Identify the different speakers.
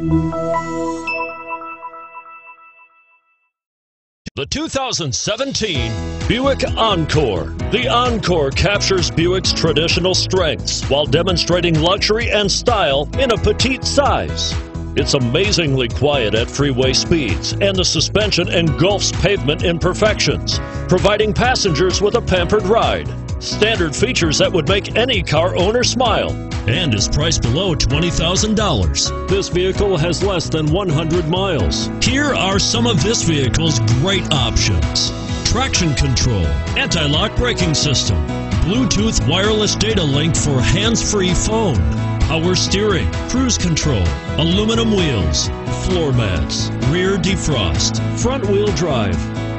Speaker 1: The 2017 Buick Encore. The Encore captures Buick's traditional strengths while demonstrating luxury and style in a petite size. It's amazingly quiet at freeway speeds, and the suspension engulfs pavement imperfections, providing passengers with a pampered ride. Standard features that would make any car owner smile and is priced below $20,000. This vehicle has less than 100 miles. Here are some of this vehicle's great options. Traction control, anti-lock braking system, Bluetooth wireless data link for hands-free phone, power steering, cruise control, aluminum wheels, floor mats, rear defrost, front wheel drive.